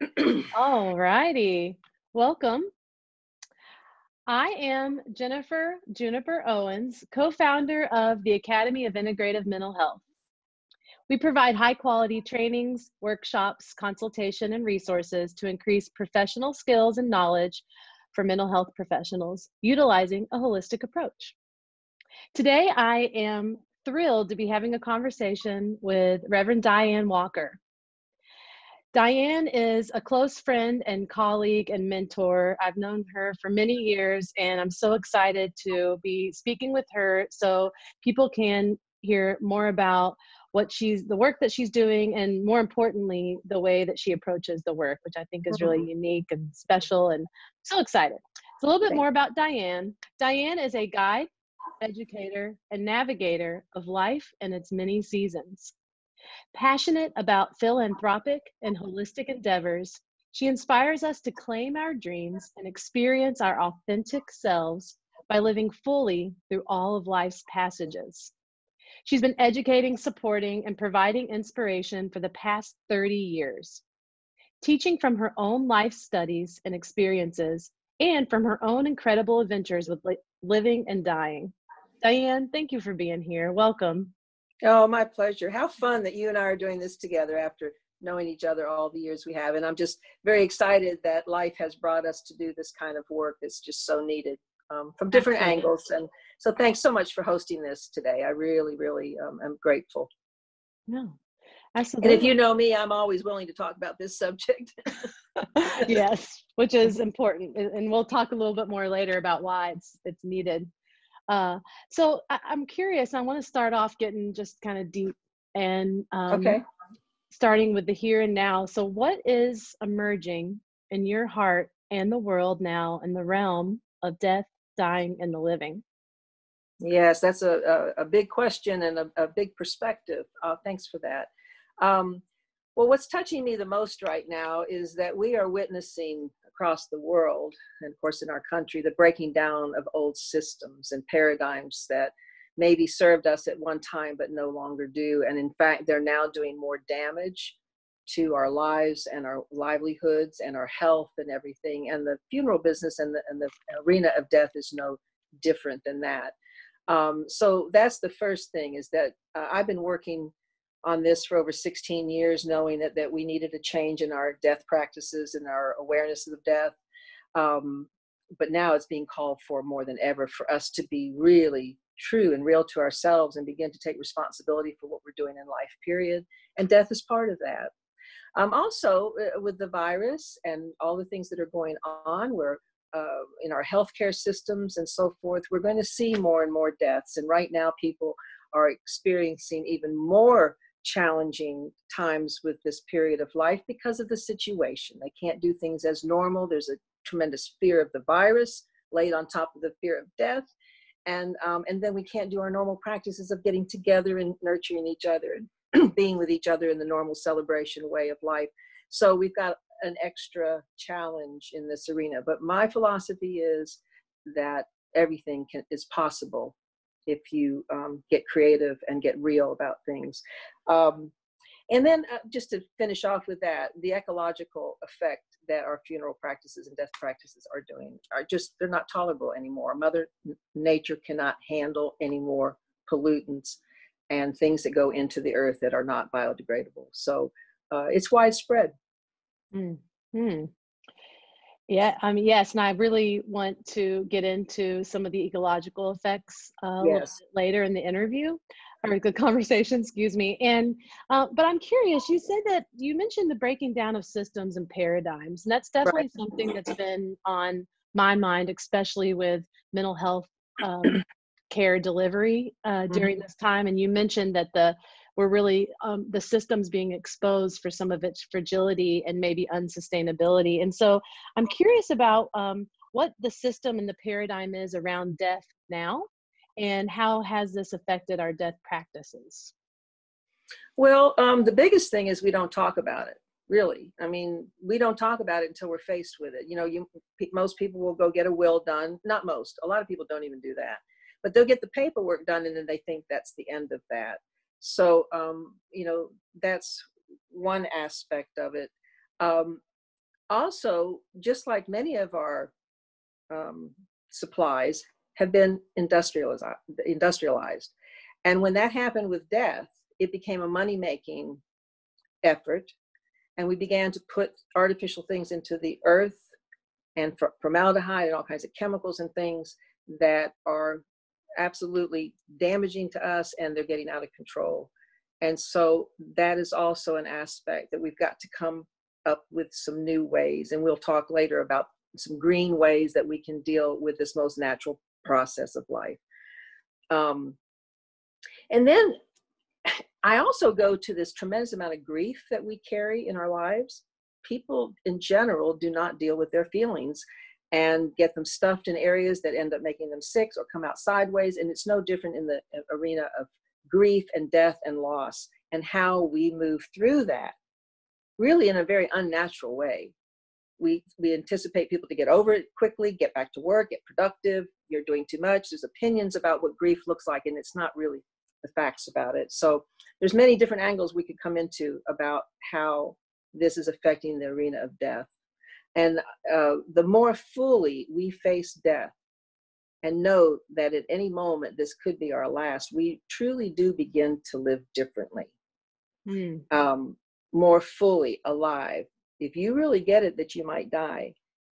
All righty. Welcome. I am Jennifer Juniper Owens, co founder of the Academy of Integrative Mental Health. We provide high quality trainings, workshops, consultation, and resources to increase professional skills and knowledge for mental health professionals utilizing a holistic approach. Today, I am thrilled to be having a conversation with Reverend Diane Walker. Diane is a close friend and colleague and mentor. I've known her for many years, and I'm so excited to be speaking with her so people can hear more about what she's the work that she's doing and more importantly the way that she approaches the work which i think is really mm-hmm. unique and special and so excited so a little bit more about diane diane is a guide educator and navigator of life and its many seasons passionate about philanthropic and holistic endeavors she inspires us to claim our dreams and experience our authentic selves by living fully through all of life's passages She's been educating, supporting, and providing inspiration for the past 30 years, teaching from her own life studies and experiences and from her own incredible adventures with li- living and dying. Diane, thank you for being here. Welcome. Oh, my pleasure. How fun that you and I are doing this together after knowing each other all the years we have. And I'm just very excited that life has brought us to do this kind of work that's just so needed um, from different Absolutely. angles. And so thanks so much for hosting this today. I really, really um, am grateful. No, absolutely. And if you know me, I'm always willing to talk about this subject. yes, which is important, and we'll talk a little bit more later about why it's it's needed. Uh, so I, am curious. I want to start off getting just kind of deep and um, okay, starting with the here and now. So, what is emerging in your heart and the world now in the realm of death, dying, and the living? Yes, that's a, a, a big question and a, a big perspective. Uh, thanks for that. Um, well, what's touching me the most right now is that we are witnessing across the world, and of course in our country, the breaking down of old systems and paradigms that maybe served us at one time but no longer do. And in fact, they're now doing more damage to our lives and our livelihoods and our health and everything. And the funeral business and the, and the arena of death is no different than that. Um, so that's the first thing is that uh, I've been working on this for over 16 years, knowing that, that we needed a change in our death practices and our awareness of death. Um, but now it's being called for more than ever for us to be really true and real to ourselves and begin to take responsibility for what we're doing in life, period. And death is part of that. Um, also, uh, with the virus and all the things that are going on, we're uh, in our healthcare systems and so forth, we're going to see more and more deaths. And right now, people are experiencing even more challenging times with this period of life because of the situation. They can't do things as normal. There's a tremendous fear of the virus laid on top of the fear of death. And, um, and then we can't do our normal practices of getting together and nurturing each other and being with each other in the normal celebration way of life. So we've got an extra challenge in this arena. But my philosophy is that everything can, is possible if you um, get creative and get real about things. Um, and then uh, just to finish off with that, the ecological effect that our funeral practices and death practices are doing are just, they're not tolerable anymore. Mother Nature cannot handle any more pollutants and things that go into the earth that are not biodegradable. So uh, it's widespread. Hmm. Yeah, I mean, yes, and I really want to get into some of the ecological effects uh, yes. later in the interview or the conversation, excuse me. And uh, but I'm curious. You said that you mentioned the breaking down of systems and paradigms, and that's definitely right. something that's been on my mind, especially with mental health um, care delivery uh, during mm-hmm. this time. And you mentioned that the we're really um, the system's being exposed for some of its fragility and maybe unsustainability. And so I'm curious about um, what the system and the paradigm is around death now, and how has this affected our death practices? Well, um, the biggest thing is we don't talk about it. Really, I mean, we don't talk about it until we're faced with it. You know, you most people will go get a will done. Not most. A lot of people don't even do that, but they'll get the paperwork done, and then they think that's the end of that so, um, you know, that's one aspect of it. Um, also, just like many of our um, supplies, have been industrialized, industrialized. And when that happened with death, it became a money making effort. And we began to put artificial things into the earth and formaldehyde and all kinds of chemicals and things that are absolutely damaging to us and they're getting out of control. And so that is also an aspect that we've got to come up with some new ways. And we'll talk later about some green ways that we can deal with this most natural process of life. Um, and then I also go to this tremendous amount of grief that we carry in our lives. People in general do not deal with their feelings and get them stuffed in areas that end up making them sick or come out sideways. And it's no different in the uh, arena of grief and death and loss and how we move through that really in a very unnatural way. We, we anticipate people to get over it quickly, get back to work, get productive. You're doing too much. There's opinions about what grief looks like, and it's not really the facts about it. So there's many different angles we could come into about how this is affecting the arena of death. And uh, the more fully we face death and know that at any moment this could be our last, we truly do begin to live differently, mm. um, more fully alive. If you really get it that you might die,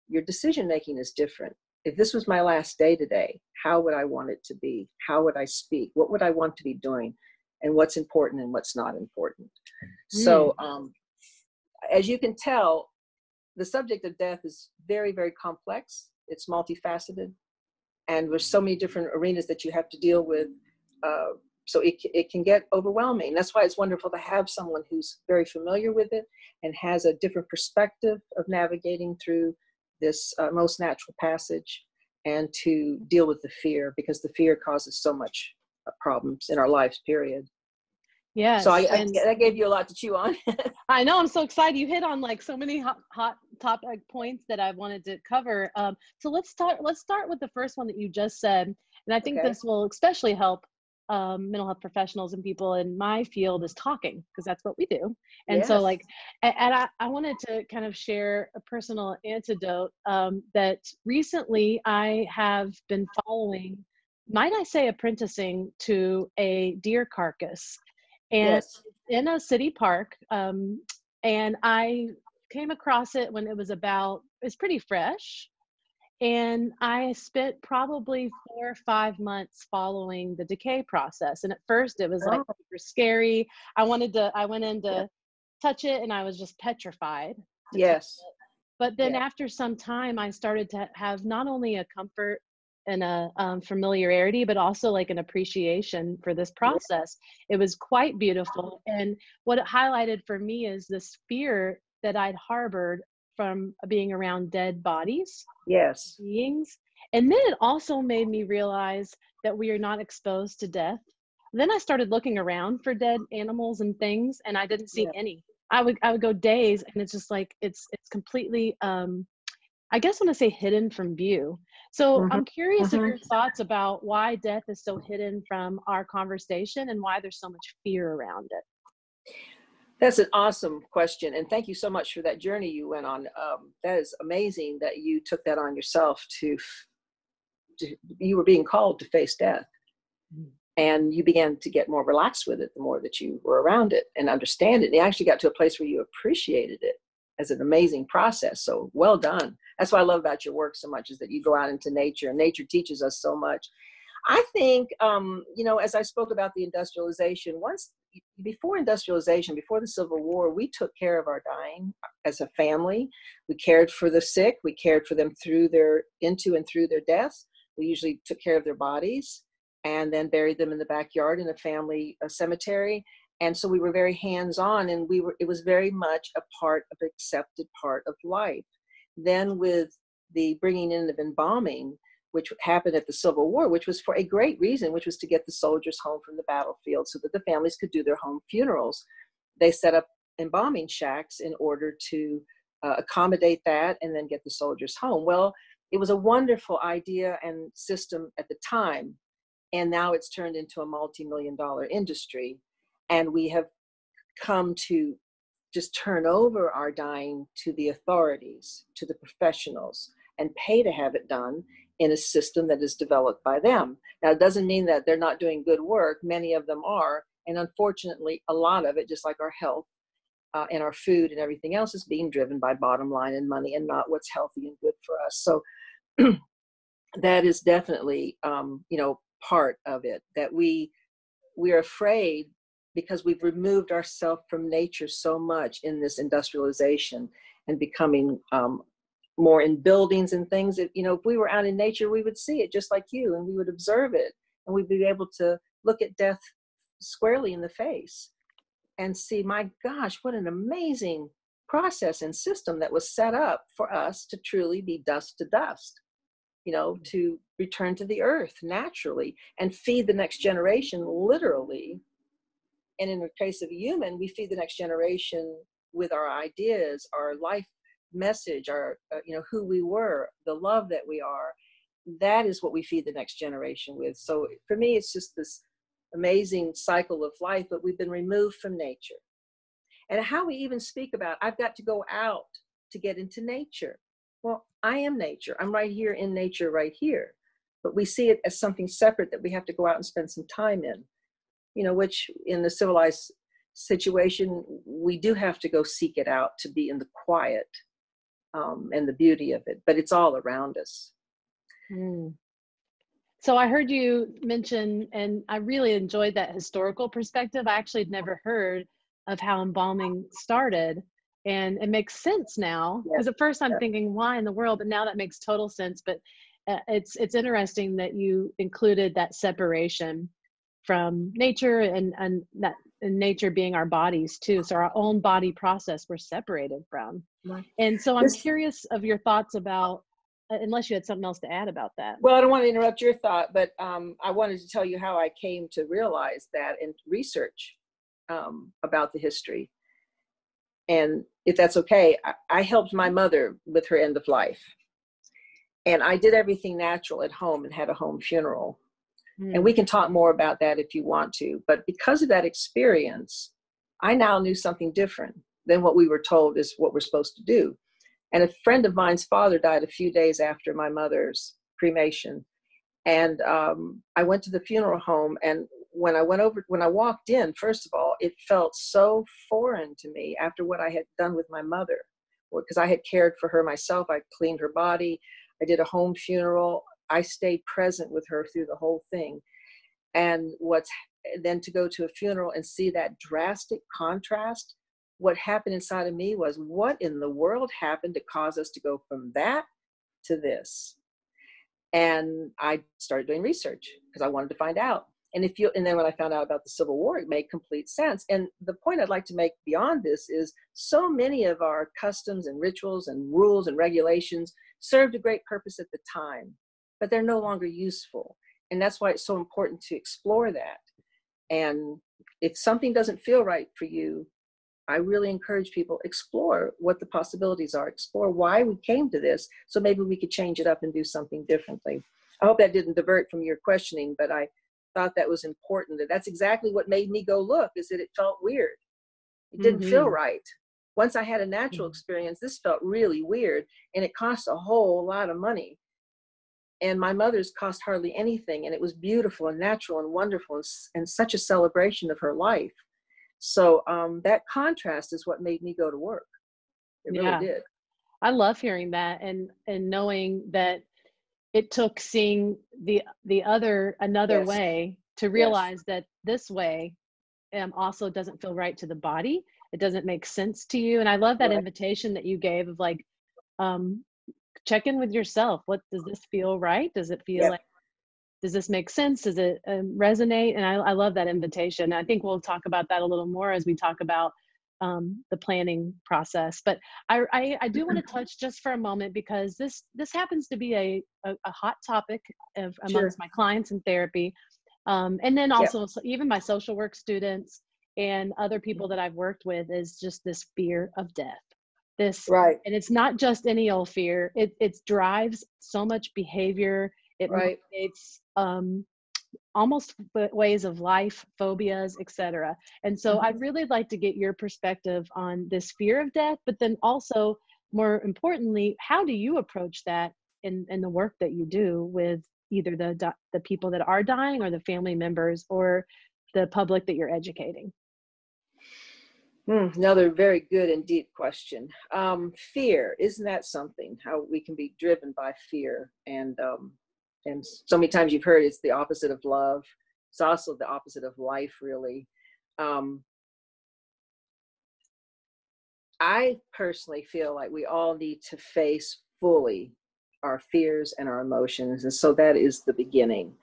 your decision making is different. If this was my last day today, how would I want it to be? How would I speak? What would I want to be doing? And what's important and what's not important. Mm. So, um, as you can tell, the subject of death is very, very complex. It's multifaceted, and there's so many different arenas that you have to deal with. Uh, so it, it can get overwhelming. That's why it's wonderful to have someone who's very familiar with it and has a different perspective of navigating through this uh, most natural passage and to deal with the fear because the fear causes so much uh, problems in our lives, period. Yeah. So I, I, that gave you a lot to chew on. I know. I'm so excited. You hit on like so many hot, hot topic points that I wanted to cover. Um, so let's start. Let's start with the first one that you just said, and I think okay. this will especially help um, mental health professionals and people in my field is talking because that's what we do. And yes. so, like, and, and I, I, wanted to kind of share a personal antidote um, that recently I have been following. Might I say, apprenticing to a deer carcass and yes. in a city park. Um, and I came across it when it was about it's pretty fresh and i spent probably four or five months following the decay process and at first it was like oh. super scary i wanted to i went in to yeah. touch it and i was just petrified yes but then yeah. after some time i started to have not only a comfort and a um, familiarity, but also like an appreciation for this process. It was quite beautiful. And what it highlighted for me is this fear that I'd harbored from being around dead bodies, yes, beings. And then it also made me realize that we are not exposed to death. Then I started looking around for dead animals and things, and I didn't see yeah. any. I would I would go days, and it's just like it's it's completely um, I guess I'm gonna say hidden from view. So mm-hmm. I'm curious mm-hmm. of your thoughts about why death is so hidden from our conversation and why there's so much fear around it. That's an awesome question, and thank you so much for that journey you went on. Um, that is amazing that you took that on yourself to, to you were being called to face death, mm-hmm. and you began to get more relaxed with it the more that you were around it and understand it. And you actually got to a place where you appreciated it as an amazing process. So well done. That's what I love about your work so much is that you go out into nature and nature teaches us so much. I think, um, you know, as I spoke about the industrialization, once before industrialization, before the Civil War, we took care of our dying as a family. We cared for the sick. We cared for them through their into and through their deaths. We usually took care of their bodies and then buried them in the backyard in a family a cemetery and so we were very hands on and we were it was very much a part of accepted part of life. Then with the bringing in of embalming which happened at the civil war which was for a great reason which was to get the soldiers home from the battlefield so that the families could do their home funerals. They set up embalming shacks in order to uh, accommodate that and then get the soldiers home. Well it was a wonderful idea and system at the time and now it's turned into a multi-million dollar industry and we have come to just turn over our dying to the authorities, to the professionals, and pay to have it done in a system that is developed by them. Now, it doesn't mean that they're not doing good work. Many of them are. And unfortunately, a lot of it, just like our health uh, and our food and everything else, is being driven by bottom line and money and not what's healthy and good for us. So that is definitely, um, you know, part of it that we we're afraid because we've removed ourselves from nature so much in this industrialization and becoming um, more in buildings and things that you know if we were out in nature we would see it just like you and we would observe it and we'd be able to look at death squarely in the face and see my gosh what an amazing process and system that was set up for us to truly be dust to dust you know mm. to return to the earth naturally and feed the next generation literally and in the case of a human we feed the next generation with our ideas our life message our uh, you know who we were the love that we are. That is what we feed the next generation with. So for me it's just this amazing cycle of life but we've been removed from nature. And how we even speak about i've got to go out to get into nature. Well i am nature. I'm right here in nature right here. But we see it as something separate that we have to go out and spend some time in you know which in the civilized situation we do have to go seek it out to be in the quiet um, and the beauty of it but it's all around us. Mm. so i heard you mention and i really enjoyed that historical perspective. I actually had never heard of how embalming started and it makes sense now. Because at first i'm thinking why in the world? But now that makes total sense. But uh, it's it's interesting that you included that separation from nature and and that and nature being our bodies too. So our own body process we're separated from. And so i'm curious of your thoughts about uh, unless you had something else to add about that. Well i don't want to interrupt your thought but um, i wanted to tell you how i came to realize that in research um, about the history. And if that's okay I, I helped my mother with her end of life. And i did everything natural at home and had a home funeral Mm. And we can talk more about that if you want to. But because of that experience, I now knew something different than what we were told is what we're supposed to do. And a friend of mine's father died a few days after my mother's cremation. And um, I went to the funeral home, and when I went over, when I walked in, first of all, it felt so foreign to me after what I had done with my mother, because I had cared for her myself. I cleaned her body. I did a home funeral. I stayed present with her through the whole thing. And what's then to go to a funeral and see that drastic contrast, what happened inside of me was what in the world happened to cause us to go from that to this? And I started doing research because I wanted to find out. And if you and then when I found out about the Civil War, it made complete sense. And the point I'd like to make beyond this is so many of our customs and rituals and rules and regulations served a great purpose at the time but they're no longer useful. And that's why it's so important to explore that. And if something doesn't feel right for you, I really encourage people explore what the possibilities are, explore why we came to this, so maybe we could change it up and do something differently. I hope that didn't divert from your questioning, but I thought that was important. And that's exactly what made me go look, is that it felt weird. It didn't mm-hmm. feel right. Once I had a natural mm-hmm. experience, this felt really weird, and it cost a whole lot of money and my mother's cost hardly anything and it was beautiful and natural and wonderful and, and such a celebration of her life so um, that contrast is what made me go to work it really yeah. did i love hearing that and and knowing that it took seeing the the other another yes. way to realize yes. that this way um, also doesn't feel right to the body it doesn't make sense to you and i love that right. invitation that you gave of like um, check in with yourself. What does this feel right? Does it feel yep. like does this make sense? Does it um, resonate? And I, I, love that invitation. I think we'll talk about that a little more as we talk about um, the planning process. But I, I, I do want to touch just for a moment because this this happens to be a, a, a hot topic of, amongst sure. my clients in therapy, um, and then also yep. even my social work students and other people that I've worked with is just this fear of death this right and it's not just any old fear it it drives so much behavior it right. motivates um almost ways of life, phobias, etc. And so Mm-hmm. I'd really like to get your perspective on this fear of death, but then also more importantly, how do you approach that in, in the work that you do with either the the people that are dying or the family members or the public that you're educating? Hmm, another very good and deep question. Um, fear, isn't that something? How we can be driven by fear, and um, and so many times you've heard it's the opposite of love. It's also the opposite of life, really. Um, I personally feel like we all need to face fully our fears and our emotions, and so that is the beginning.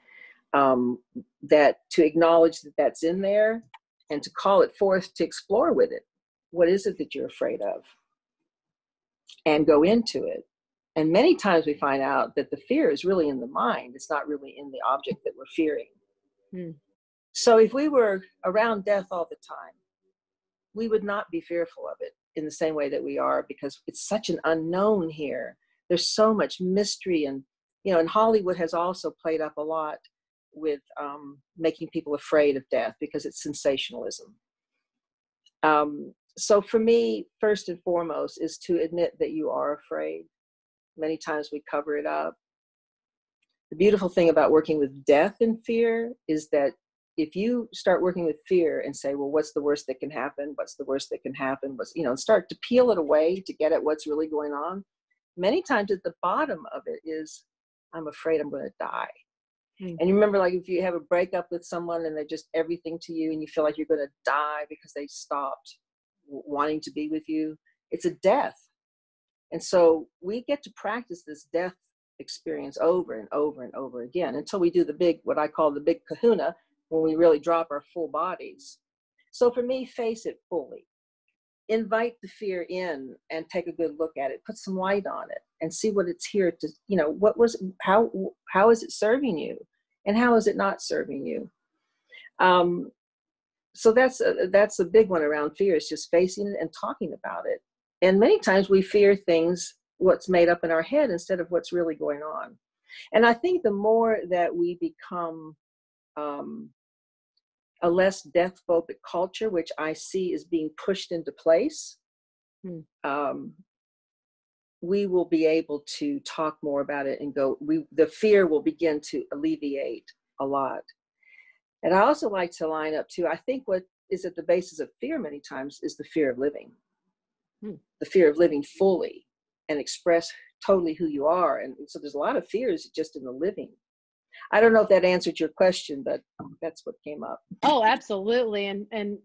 Um, that to acknowledge that that's in there and to call it forth to explore with it. What is it that you're afraid of? And go into it. And many times we find out that the fear is really in the mind, it's not really in the object that we're fearing. Hmm. So if we were around death all the time, we would not be fearful of it in the same way that we are because it's such an unknown here. There's so much mystery, and you know, and Hollywood has also played up a lot with um, making people afraid of death because it's sensationalism. Um, so for me, first and foremost, is to admit that you are afraid. Many times we cover it up. The beautiful thing about working with death and fear is that if you start working with fear and say, well, what's the worst that can happen? What's the worst that can happen? What's, you know, and start to peel it away to get at what's really going on. Many times at the bottom of it is, I'm afraid I'm going to die. Mm. And you remember, like, if you have a breakup with someone and they're just everything to you and you feel like you're going to die because they stopped wanting to be with you, it's a death. And so we get to practice this death experience over and over and over again until we do the big, what I call the big kahuna, when we really drop our full bodies. So for me, face it fully. Invite the fear in and take a good look at it. Put some light on it and see what it's here to, you know, what was, how, how is it serving you? And how is it not serving you? Um, so that's a, that's a big one around fear is just facing it and talking about it. And many times we fear things, what's made up in our head instead of what's really going on. And I think the more that we become um, a less death phobic culture, which I see is being pushed into place, Hmm. um, we will be able to talk more about it and go. We the fear will begin to alleviate a lot. And I also like to line up too. I think what is at the basis of fear many times is the fear of living, Hmm. the fear of living fully and express totally who you are. And so there's a lot of fears just in the living. I don't know if that answered your question, but that's what came up. Oh, absolutely. And and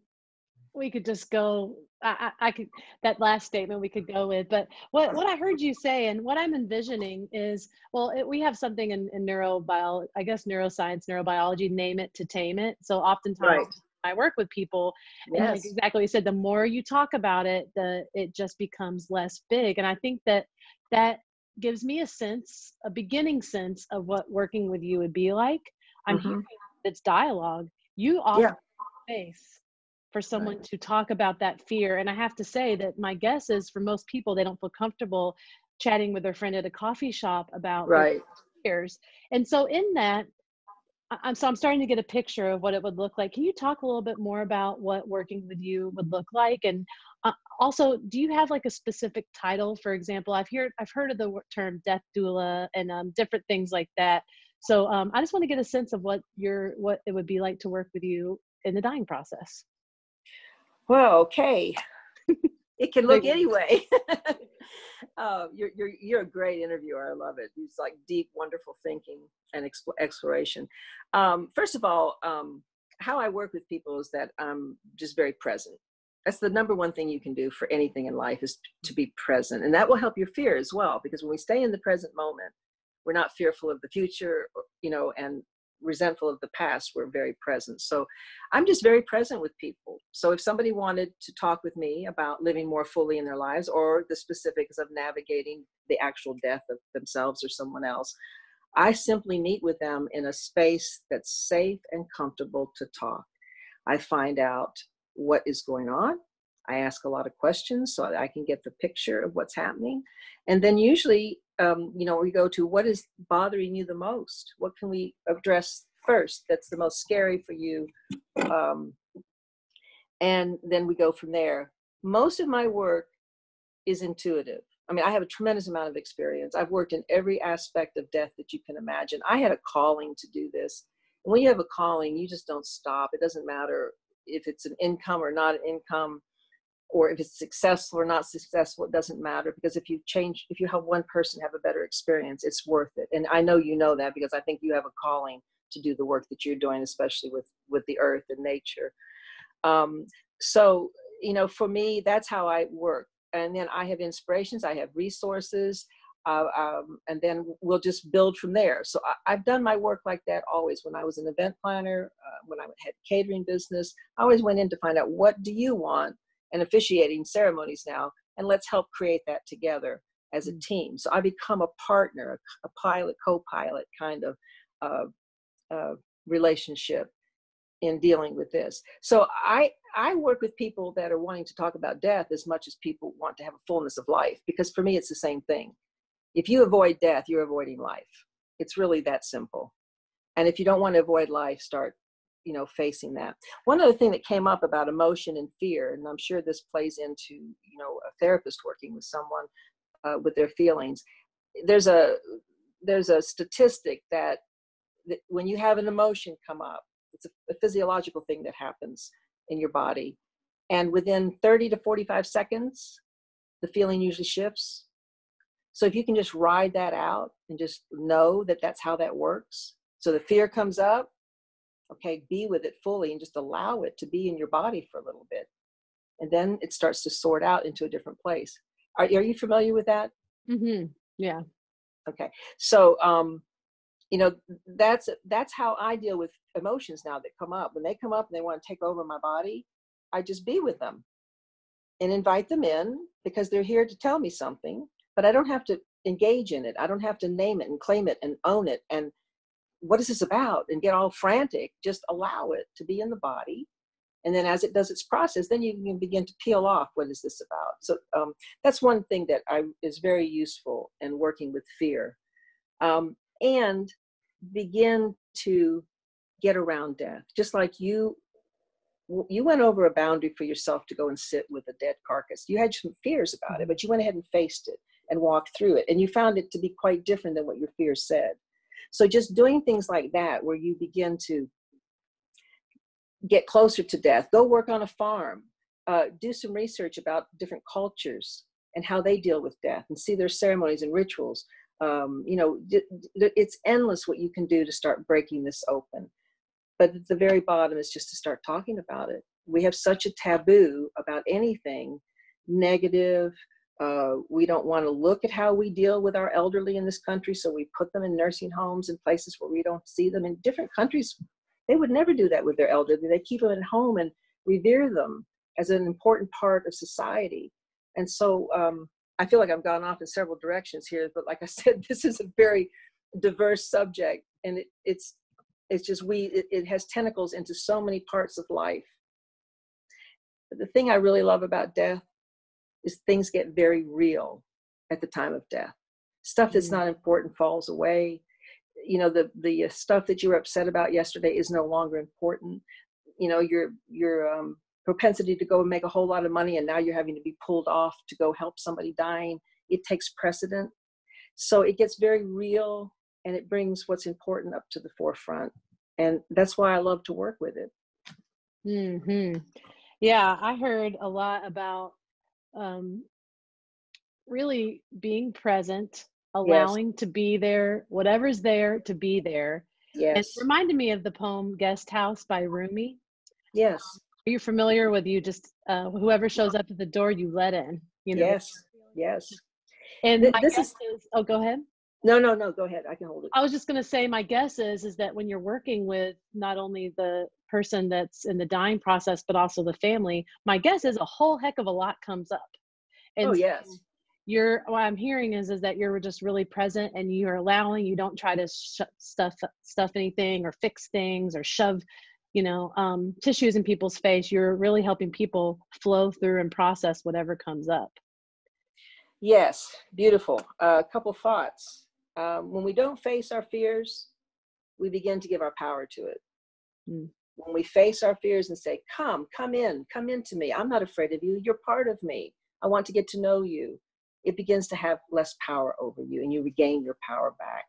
we could just go I, I I could that last statement we could go with but what what i heard you say and what i'm envisioning is well it, we have something in, in neurobiology i guess neuroscience neurobiology name it to tame it so oftentimes Right. i work with people and like Yes. exactly what you said the more you talk about it the it just becomes less big and i think that that gives me a sense a beginning sense of what working with you would be like i'm Mhm. hearing it's dialogue you offer Yeah. space for someone to talk about that fear and i have to say that my guess is for most people they don't feel comfortable chatting with their friend at a coffee shop about Right. fears and so in that I'm so I'm starting to get a picture of what it would look like. Can you talk a little bit more about what working with you would look like? And uh, also, do you have like a specific title? For example, I've heard I've heard of the term death doula and um, different things like that. So um, I just want to get a sense of what your what it would be like to work with you in the dying process. Well, okay. it can look anyway. uh, you're, you're, you're a great interviewer. I love it. It's like deep, wonderful thinking and exp- exploration. Um, first of all, um, how I work with people is that I'm just very present. That's the number one thing you can do for anything in life is to be present. And that will help your fear as well, because when we stay in the present moment, we're not fearful of the future, you know, and resentful of the past. We're very present. So I'm just very present with people. So if somebody wanted to talk with me about living more fully in their lives or the specifics of navigating the actual death of themselves or someone else, I simply meet with them in a space that's safe and comfortable to talk. I find out what is going on. I ask a lot of questions so I can get the picture of what's happening. And then usually, um, you know, we go to what is bothering you the most? What can we address first that's the most scary for you? Um, and then we go from there. Most of my work is intuitive. I mean i have a tremendous amount of experience. I've worked in every aspect of death that you can imagine. I had a calling to do this. When you have a calling you just don't stop. It doesn't matter if it's an income or not an income or if it's successful or not successful it doesn't matter because if you change if you help one person have a better experience it's worth it and i know you know that because i think you have a calling to do the work that you're doing especially with with the earth and nature um, so you know for me that's how i work and then i have inspirations i have resources uh, um, and then we'll just build from there. So I, have done my work like that always. When I was an event planner, uh, when I had catering business, I always went in to find out what do you want, and officiating ceremonies now, and let's help create that together as a mm. team. So I become a partner, a, a pilot, co-pilot kind of uh, uh, relationship in dealing with this. So I I work with people that are wanting to talk about death as much as people want to have a fullness of life because for me it's the same thing. If you avoid death, you're avoiding life. It's really that simple. And if you don't want to avoid life, start you know facing that. One other thing that came up about emotion and fear and i'm sure this plays into you know a therapist working with someone uh, with their feelings. There's a there's a statistic that, that when you have an emotion come up it's a, a physiological thing that happens in your body. And within 30 to 45 seconds the feeling usually shifts. So if you can just ride that out and just know that that's how that works so the fear comes up okay be with it fully and just allow it to be in your body for a little bit. And then it starts to sort out into a different place. Are, are you familiar with that? Mm-hmm. yeah. Okay. So um you know that's that's how i deal with emotions now that come up. When they come up and they want to take over my body i just be with them and invite them in because they're here to tell me something but i don't have to engage in it. I don't have to name it and claim it and own it and what is this about? And get all frantic just allow it to be in the body. And then as it does its process then you can begin to peel off what is this about. So um, that's one thing that I, is very useful in working with fear. Um, and begin to get around death. Just like you you went over a boundary for yourself to go and sit with a dead carcass. You had some fears about it but you went ahead and faced it and walked through it. And you found it to be quite different than what your fears said so just doing things like that, where you begin to get closer to death, go work on a farm, uh, do some research about different cultures and how they deal with death, and see their ceremonies and rituals. Um, you know, it's endless what you can do to start breaking this open. But at the very bottom is just to start talking about it. We have such a taboo about anything negative, uh, we don't want to look at how we deal with our elderly in this country, so we put them in nursing homes and places where we don't see them. In different countries, they would never do that with their elderly. They keep them at home and revere them as an important part of society. And so um, I feel like I've gone off in several directions here, but like I said, this is a very diverse subject, and it, it's it's just we it, it has tentacles into so many parts of life. But the thing I really love about death is things get very real at the time of death. Stuff that's mm-hmm. not important falls away. You know, the the uh, stuff that you were upset about yesterday is no longer important. You know, your your um, propensity to go and make a whole lot of money, and now you're having to be pulled off to go help somebody dying. It takes precedent, so it gets very real, and it brings what's important up to the forefront. And that's why I love to work with it. Hmm. Yeah, I heard a lot about um, really being present, allowing yes. to be there, whatever's there to be there. Yes. It reminded me of the poem Guest House by Rumi. Yes. Are you familiar with you just uh, whoever shows up at the door you let in? You know. Yes. Yes. And Th- this is, is oh go ahead. No, no, no, go ahead. I can hold it. I was just going to say my guess is is that when you're working with not only the person that's in the dying process but also the family my guess is a whole heck of a lot comes up. And oh yes. so you're what i'm hearing is is that you're just really present and you're allowing you don't try to sh- stuff stuff anything or fix things or shove you know um, tissues in people's face. You're really helping people flow through and process whatever comes up. Yes. Beautiful. Uh, a couple thoughts. Um, when we don't face our fears we begin to give our power to it. Mm. When we face our fears and say, Come, come in, come into me. I'm not afraid of you. You're part of me. I want to get to know you. It begins to have less power over you and you regain your power back.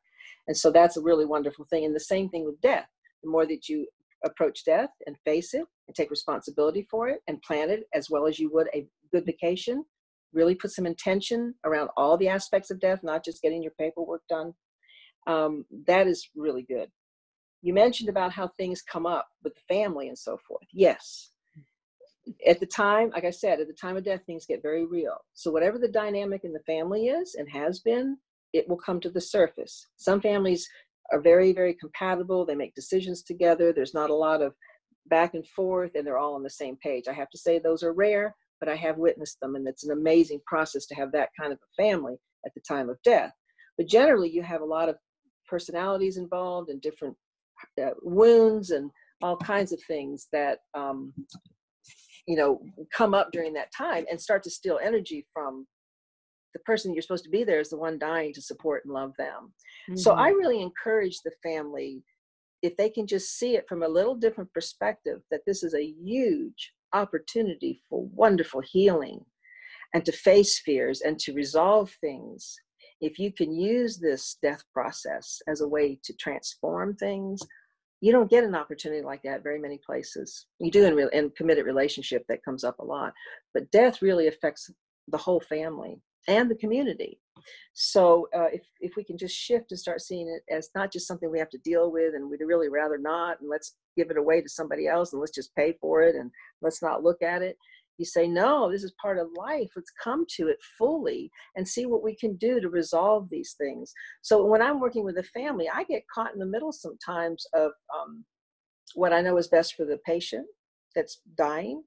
And so that's a really wonderful thing. And the same thing with death. The more that you approach death and face it and take responsibility for it and plan it as well as you would a good vacation, really put some intention around all the aspects of death, not just getting your paperwork done. Um, that is really good. You mentioned about how things come up with the family and so forth. Yes. At the time, like I said, at the time of death, things get very real. So, whatever the dynamic in the family is and has been, it will come to the surface. Some families are very, very compatible. They make decisions together. There's not a lot of back and forth, and they're all on the same page. I have to say those are rare, but I have witnessed them, and it's an amazing process to have that kind of a family at the time of death. But generally, you have a lot of personalities involved and different uh, wounds and all kinds of things that um, you know come up during that time and start to steal energy from the person you're supposed to be there is the one dying to support and love them. Mm-hmm. So I mm-hmm. really encourage the family, if they can just see it from a little different perspective, that this is a huge opportunity for wonderful healing and to face fears and to resolve things. If you can use this death process as a way to transform things, you don't get an opportunity like that very many places. You do in, re- in committed relationship that comes up a lot, but death really affects the whole family and the community. So uh, if, if we can just shift and start seeing it as not just something we have to deal with and we'd really rather not and let's give it away to somebody else and let's just pay for it and let's not look at it. You say, no, this is part of life. Let's come to it fully and see what we can do to resolve these things. So when I'm working with a family, I get caught in the middle sometimes of um, what I know is best for the patient that's dying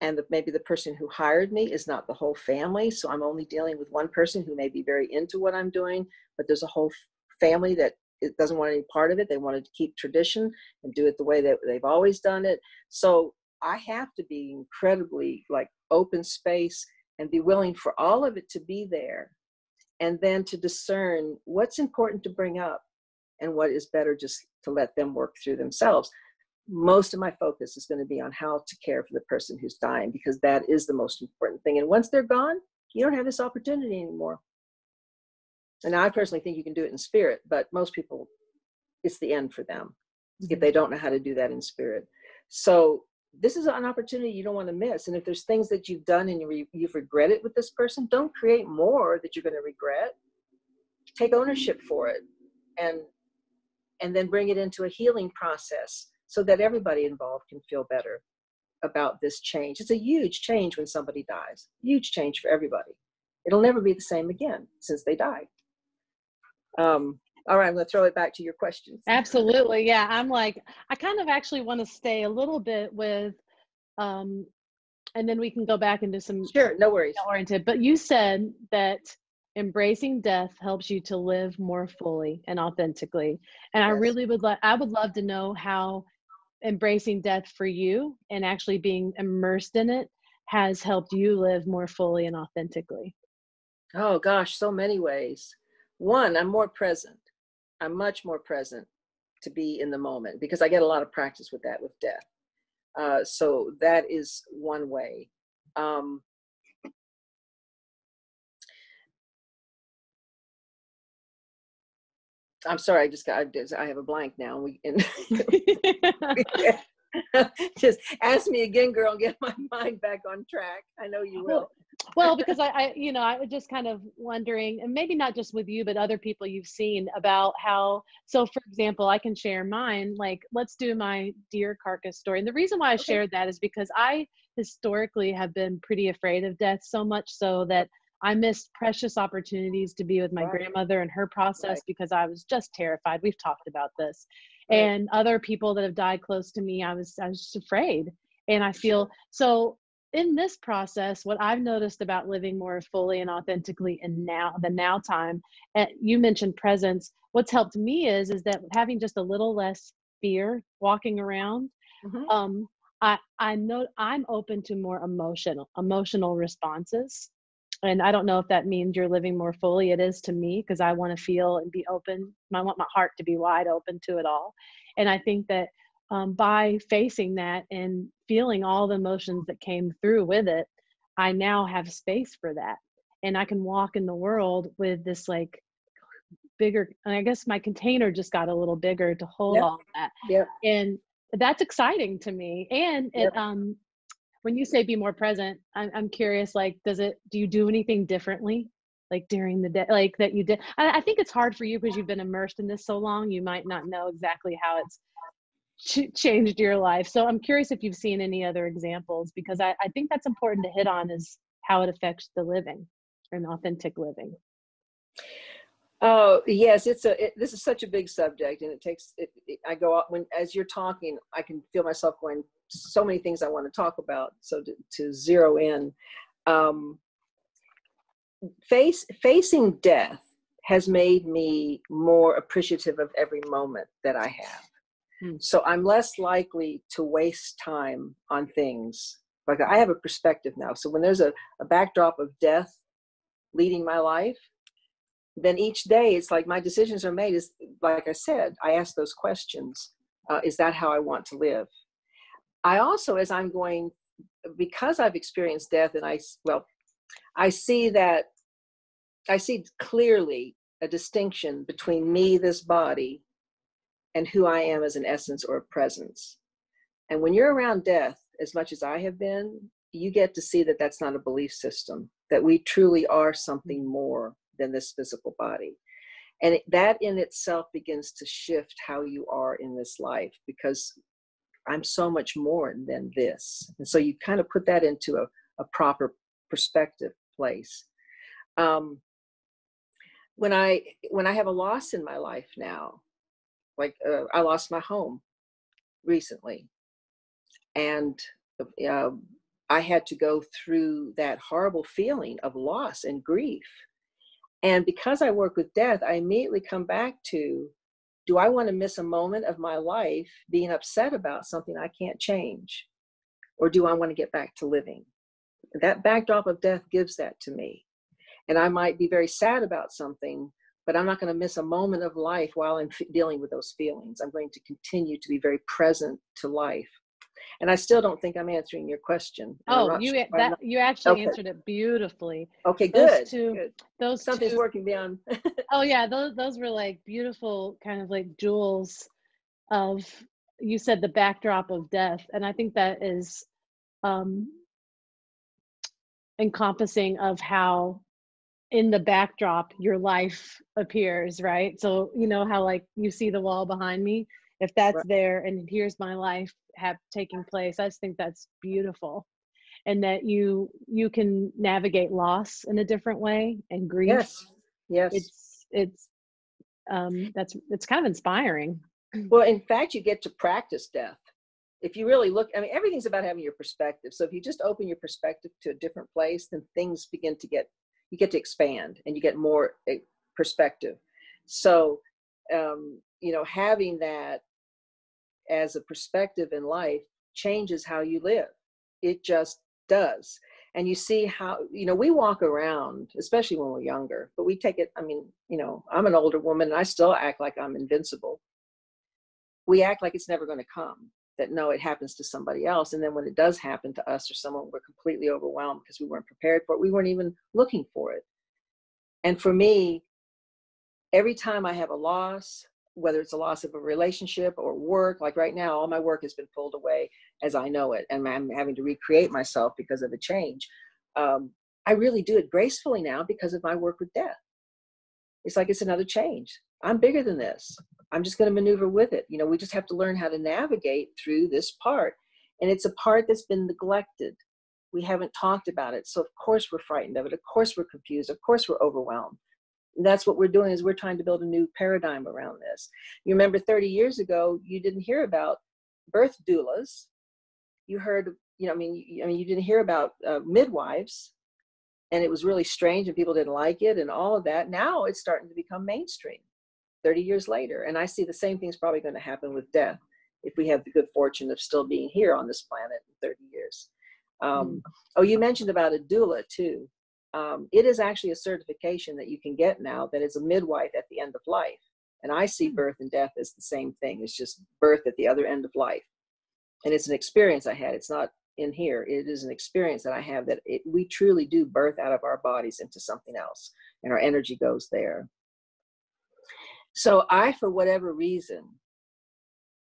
and the, maybe the person who hired me is not the whole family so i'm only dealing with one person who may be very into what i'm doing but there's a whole family that it doesn't want any part of it they wanted to keep tradition and do it the way that they've always done it so i have to be incredibly like open space and be willing for all of it to be there and then to discern what's important to bring up and what is better just to let them work through themselves most of my focus is going to be on how to care for the person who's dying because that is the most important thing. And once they're gone, you don't have this opportunity anymore. And I personally think you can do it in spirit, but most people, it's the end for them if mm-hmm. they don't know how to do that in spirit. So this is an opportunity you don't want to miss. And if there's things that you've done and you you've regretted with this person, don't create more that you're going to regret. Take ownership for it, and and then bring it into a healing process so that everybody involved can feel better about this change. It's a huge change when somebody dies, huge change for everybody. It'll never be the same again since they died. Um, all right, I'm going to throw it back to your questions. Absolutely. Yeah. I'm like, I kind of actually want to stay a little bit with, um, and then we can go back into some. Sure, no worries. Oriented. But you said that embracing death helps you to live more fully and authentically. And yes. I really would like, I would love to know how embracing death for you and actually being immersed in it has helped you live more fully and authentically? Oh gosh, so many ways. One, I'm more present. I'm much more present to be in the moment because I get a lot of practice with that with death. Uh, so that is one way. Um, I'm sorry, I just got, I have a blank now. We, and just ask me again, girl, and get my mind back on track. I know you will. well, because I, I, you know, I was just kind of wondering, and maybe not just with you, but other people you've seen about how, so for example, I can share mine, like, let's do my deer carcass story. And the reason why I okay. shared that is because I historically have been pretty afraid of death so much so that I missed precious opportunities to be with my right. grandmother and her process right. because I was just terrified. We've talked about this. Right. And other people that have died close to me, I was I was just afraid. And I feel so in this process, what I've noticed about living more fully and authentically in now the now time, and you mentioned presence. What's helped me is is that having just a little less fear walking around. Mm-hmm. Um, I I know I'm open to more emotional emotional responses and I don't know if that means you're living more fully. It is to me because I want to feel and be open. I want my heart to be wide open to it all. And I think that um, by facing that and feeling all the emotions that came through with it, I now have space for that. And I can walk in the world with this like bigger, and I guess my container just got a little bigger to hold Yep. all that. Yep. And that's exciting to me. And it, Yep. um, when you say be more present, I'm, I'm curious, like, does it, do you do anything differently? Like during the day, like that you did. I, I think it's hard for you because you've been immersed in this so long. You might not know exactly how it's ch- changed your life. So I'm curious if you've seen any other examples because I, I think that's important to hit on is how it affects the living and authentic living. Oh yes, it's a. It, this is such a big subject, and it takes. It, it, I go out when as you're talking, I can feel myself going. So many things I want to talk about. So to, to zero in, um, face facing death has made me more appreciative of every moment that I have. Hmm. So I'm less likely to waste time on things. Like I have a perspective now. So when there's a, a backdrop of death leading my life, then each day it's like my decisions are made is like i said i ask those questions uh, is that how i want to live i also as i'm going because i've experienced death and I, well i see that i see clearly a distinction between me this body and who i am as an essence or a presence and when you're around death as much as i have been you get to see that that's not a belief system that we truly are something more than this physical body. And that in itself begins to shift how you are in this life because I'm so much more than this. And so you kind of put that into a, a proper perspective place. Um, when I when I have a loss in my life now, like uh, I lost my home recently, and uh, I had to go through that horrible feeling of loss and grief. And because I work with death, I immediately come back to do I want to miss a moment of my life being upset about something I can't change? Or do I want to get back to living? That backdrop of death gives that to me. And I might be very sad about something, but I'm not going to miss a moment of life while I'm f- dealing with those feelings. I'm going to continue to be very present to life. And I still don't think I'm answering your question. Oh, you sure a- if I'm that you actually Okay. answered it beautifully. okay, those good. two- good. Those Something's two, working beyond. oh yeah, those those were like beautiful kind of like jewels of you said the backdrop of death, and I think that is um, encompassing of how in the backdrop your life appears, right? So you know how like you see the wall behind me. If that's Right. there and here's my life have taking place, I just think that's beautiful. And that you you can navigate loss in a different way and grief. yes. Yes. It's it's um that's it's kind of inspiring. Well, in fact, you get to practice death. If you really look, I mean, everything's about having your perspective. So if you just open your perspective to a different place, then things begin to get, you get to expand and you get more eh, perspective. So, um, you know, having that as a perspective in life changes how you live. It just does. And you see how, you know, we walk around, especially when we're younger, but we take it, I mean, you know, I'm an older woman and I still act like I'm invincible we act like it's never going to come that no it happens to somebody else and then when it does happen to us or someone we're completely overwhelmed because we weren't prepared for it we weren't even looking for it and for me every time i have a loss whether it's a loss of a relationship or work like right now all my work has been pulled away as i know it and i'm having to recreate myself because of a change um, i really do it gracefully now because of my work with death it's like it's another change i'm bigger than this I'm just going to maneuver with it. You know, we just have to learn how to navigate through this part. And it's a part that's been neglected. We haven't talked about it. So of course we're frightened of it. Of course we're confused. Of course we're overwhelmed. That's what we're doing is we're trying to build a new paradigm around this. You remember 30 years ago, you didn't hear about birth doulas. You heard, you know, I mean, you, I mean, you didn't hear about uh, midwives, and it was really strange, and people didn't like it, and all of that. Now it's starting to become mainstream. 30 years later. And I see the same thing's probably going to happen with death if we have the good fortune of still being here on this planet in 30 years. Um, Oh, you mentioned about a doula too. Um, it is actually a certification that you can get now that is a midwife at the end of life. And I see hmm. birth and death as the same thing. It's just birth at the other end of life. And it's an experience I had. It's not in here. It is an experience that I have that it, we truly do birth out of our bodies into something else, and our energy goes there. So I, for whatever reason,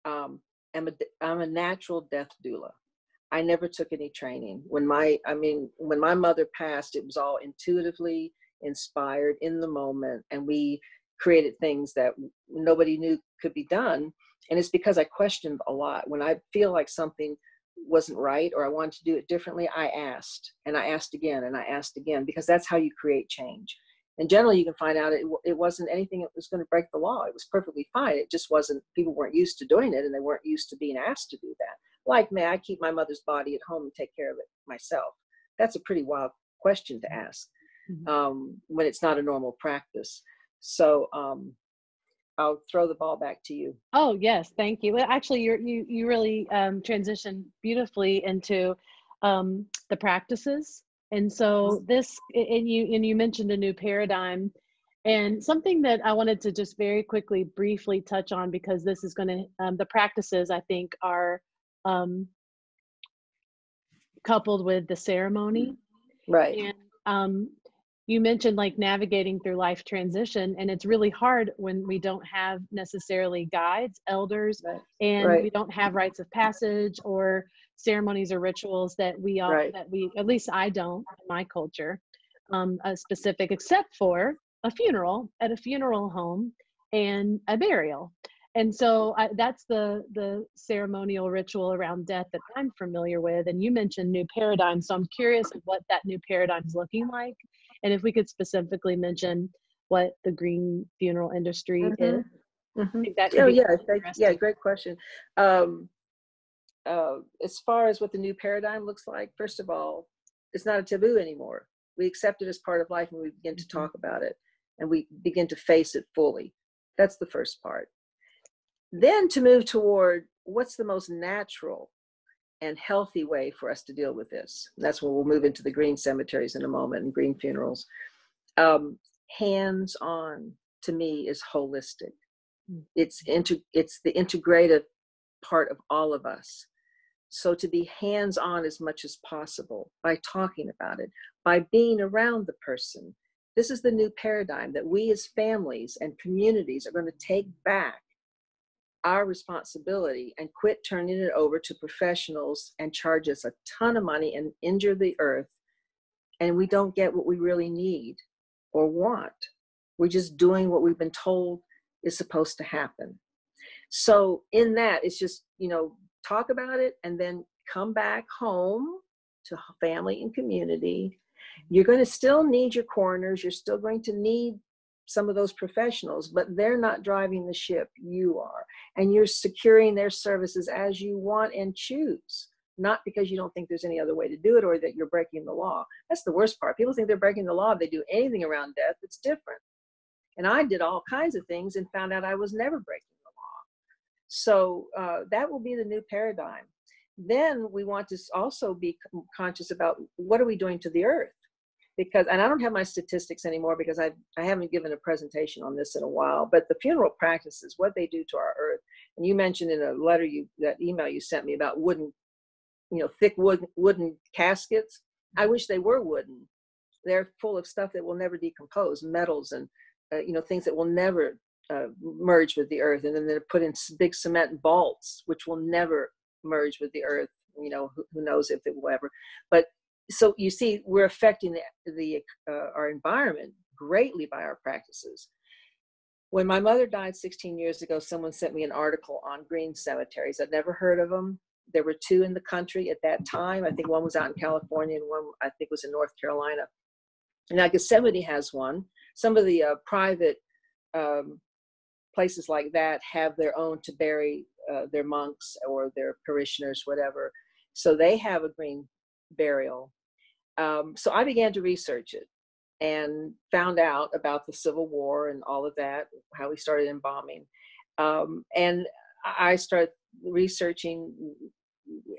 um, am a, I'm a natural death doula. I never took any training. When my, I mean, when my mother passed, it was all intuitively inspired in the moment, and we created things that nobody knew could be done. And it's because I questioned a lot. When I feel like something wasn't right or I wanted to do it differently, I asked and I asked again and I asked again because that's how you create change. And generally, you can find out it, it wasn't anything that was going to break the law. It was perfectly fine. It just wasn't, people weren't used to doing it and they weren't used to being asked to do that. Like me, I keep my mother's body at home and take care of it myself. That's a pretty wild question to ask mm-hmm. um, when it's not a normal practice. So um, I'll throw the ball back to you. Oh yes, thank you. Well, actually, you you you really um, transitioned beautifully into um, the practices, and so this and you and you mentioned a new paradigm, and something that I wanted to just very quickly, briefly touch on because this is going to um, the practices I think are um, coupled with the ceremony, right? And um, you mentioned like navigating through life transition and it's really hard when we don't have necessarily guides elders right. and right. we don't have rites of passage or ceremonies or rituals that we all right. that we at least i don't in my culture um, a specific except for a funeral at a funeral home and a burial and so I, that's the the ceremonial ritual around death that i'm familiar with and you mentioned new paradigm so i'm curious what that new paradigm is looking like and if we could specifically mention what the green funeral industry mm-hmm. is. Mm-hmm. oh yeah, yeah, great question. Um, uh, as far as what the new paradigm looks like, first of all, it's not a taboo anymore. We accept it as part of life and we begin to mm-hmm. talk about it and we begin to face it fully. That's the first part. Then to move toward what's the most natural and healthy way for us to deal with this. And that's when we'll move into the green cemeteries in a moment and green funerals. Um, hands on to me is holistic. Hmm. It's inter- it's the integrative part of all of us. So to be hands on as much as possible by talking about it, by being around the person. This is the new paradigm that we as families and communities are going to take back our responsibility and quit turning it over to professionals and charge us a ton of money and injure the earth and we don't get what we really need or want. We're just doing what we've been told is supposed to happen. So in that it's just you know talk about it and then come back home to family and community. You're going to still need your coroners you're still going to need some of those professionals, but they're not driving the ship, you are. And you're securing their services as you want and choose, not because you don't think there's any other way to do it or that you're breaking the law. That's the worst part. People think they're breaking the law if they do anything around death, it's different. And I did all kinds of things and found out I was never breaking the law. So uh, that will be the new paradigm. Then we want to also be conscious about what are we doing to the earth? Because and I don't have my statistics anymore because I I haven't given a presentation on this in a while. But the funeral practices, what they do to our earth, and you mentioned in a letter you that email you sent me about wooden, you know, thick wood wooden caskets. I wish they were wooden. They're full of stuff that will never decompose, metals and uh, you know things that will never uh, merge with the earth, and then they're put in big cement vaults, which will never merge with the earth. You know, who, who knows if it will ever. But so you see we're affecting the, the uh, our environment greatly by our practices. When my mother died 16 years ago someone sent me an article on green cemeteries. I'd never heard of them there were two in the country at that time. I think one was out in california and one i think was in north carolina. Now Gethsemani has one. Some of the uh, private um, places like that have their own to bury uh, their monks or their parishioners whatever. So they have a green burial um, so I began to research it and found out about the Civil War and all of that, how we started embalming. Um, and I started researching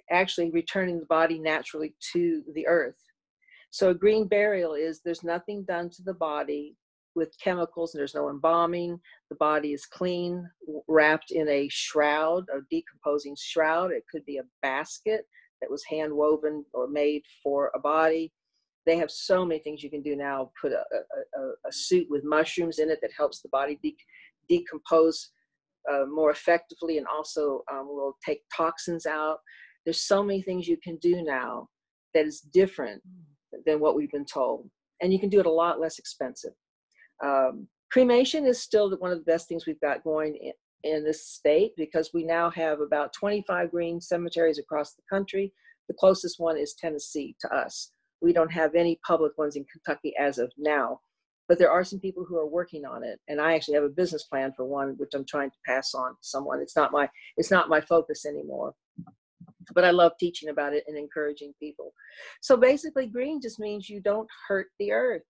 actually returning the body naturally to the earth. So a green burial is there's nothing done to the body with chemicals, and there's no embalming. The body is clean, wrapped in a shroud, a decomposing shroud. It could be a basket that was hand woven or made for a body. They have so many things you can do now. Put a, a, a suit with mushrooms in it that helps the body de- decompose uh, more effectively and also um, will take toxins out. There's so many things you can do now that is different than what we've been told. And you can do it a lot less expensive. Um, cremation is still one of the best things we've got going in, this state because we now have about 25 green cemeteries across the country. The closest one is Tennessee to us. We don't have any public ones in Kentucky as of now, but there are some people who are working on it. And I actually have a business plan for one, which I'm trying to pass on to someone. It's not my it's not my focus anymore, but I love teaching about it and encouraging people. So basically, green just means you don't hurt the earth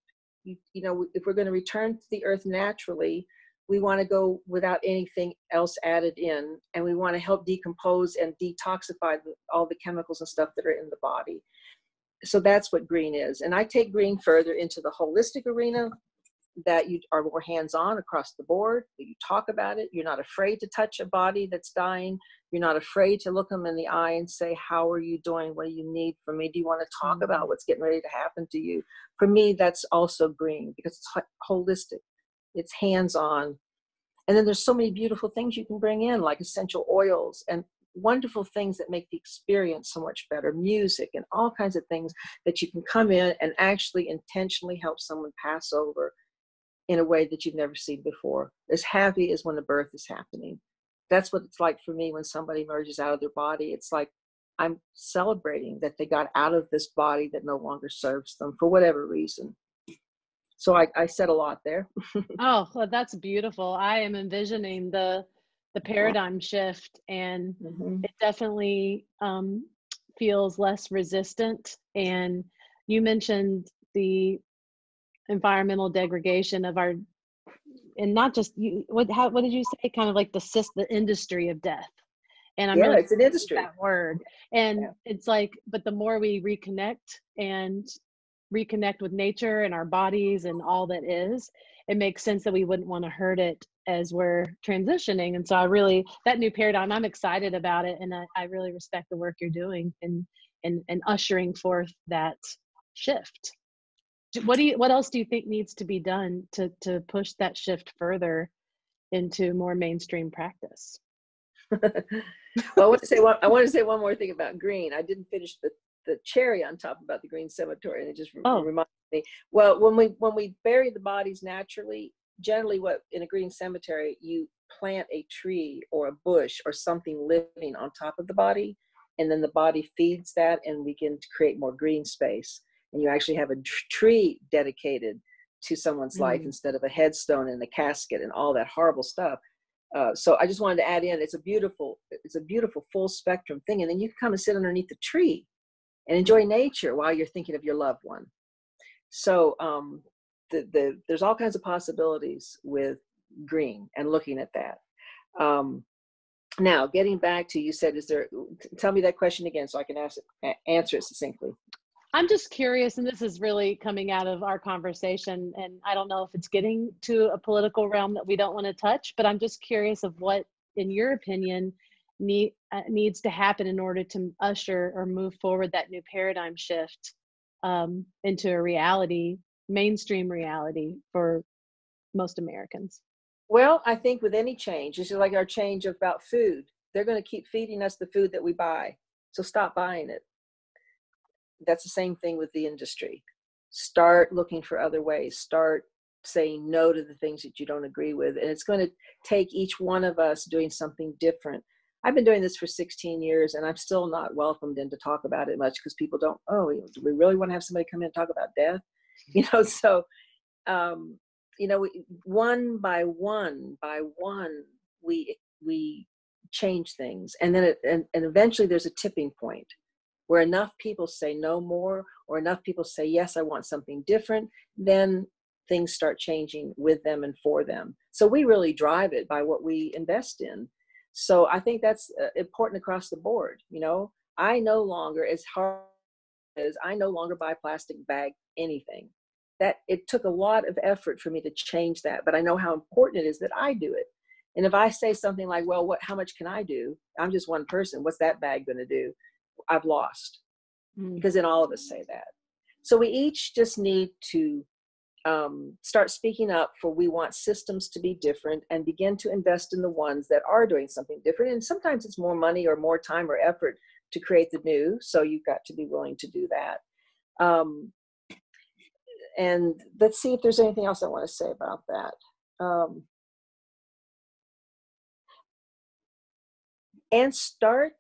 you, you know, if we're going to return to the earth naturally, we want to go without anything else added in, and we want to help decompose and detoxify all the chemicals and stuff that are in the body. So that's what green is. And I take green further into the holistic arena that you are more hands-on across the board you talk about it you're not afraid to touch a body that's dying you're not afraid to look them in the eye and say how are you doing what do you need from me do you want to talk mm-hmm. about what's getting ready to happen to you for me that's also green because it's holistic it's hands-on and then there's so many beautiful things you can bring in like essential oils and wonderful things that make the experience so much better music and all kinds of things that you can come in and actually intentionally help someone pass over in a way that you've never seen before. As happy as when the birth is happening. That's what it's like for me when somebody emerges out of their body. It's like I'm celebrating that they got out of this body that no longer serves them for whatever reason. So I, I said a lot there. oh, well, that's beautiful. I am envisioning the the paradigm shift, and mm-hmm. it definitely um, feels less resistant. And you mentioned the environmental degradation of our and not just you what how what did you say kind of like the the industry of death and i'm yeah, really it's an industry that word and yeah. it's like but the more we reconnect and reconnect with nature and our bodies and all that is it makes sense that we wouldn't want to hurt it as we're transitioning. And so i really that new paradigm i'm excited about it and i, I really respect the work you're doing and and and ushering forth that shift. What do you what else do you think needs to be done to to push that shift further into more mainstream practice? Well i want to say one i want to say one more thing about green. I didn't finish the the cherry on top about the green cemetery and it just oh. reminded me well when we when we bury the bodies naturally generally what in a green cemetery you plant a tree or a bush or something living on top of the body and then the body feeds that and we can create more green space and you actually have a tree dedicated to someone's mm-hmm. life instead of a headstone and a casket and all that horrible stuff. Uh, so I just wanted to add in it's a beautiful it's a beautiful full spectrum thing, and then you can come and sit underneath the tree and enjoy nature while you're thinking of your loved one. So um, the, the there's all kinds of possibilities with green and looking at that. Um, now, getting back to you said, is there? Tell me that question again so I can ask it, answer it succinctly. I'm just curious, and this is really coming out of our conversation, and I don't know if it's getting to a political realm that we don't want to touch, but I'm just curious of what, in your opinion, need, uh, needs to happen in order to usher or move forward that new paradigm shift um, into a reality, mainstream reality for most Americans. Well, I think with any change, is like our change about food. They're going to keep feeding us the food that we buy, so stop buying it that's the same thing with the industry. Start looking for other ways. Start saying no to the things that you don't agree with. And it's going to take each one of us doing something different. I've been doing this for 16 years and I'm still not welcomed in to talk about it much because people don't, oh, do we really want to have somebody come in and talk about death? You know, so, um, you know, one by one by one, we, we change things. And then, it, and, and eventually there's a tipping point where enough people say no more or enough people say yes i want something different then things start changing with them and for them so we really drive it by what we invest in so i think that's uh, important across the board you know i no longer as hard as I no longer buy plastic bag anything. That it took a lot of effort for me to change that, but I know how important it is that I do it. And if I say something like, well, what, how much can I do? I'm just one person. What's that bag going to do? I've lost. Mm. Because then all of us say that. So we each just need to um, start speaking up for we want systems to be different and begin to invest in the ones that are doing something different. And sometimes it's more money or more time or effort to create the new. So you've got to be willing to do that. Um, and let's see if there's anything else I want to say about that. Um, and start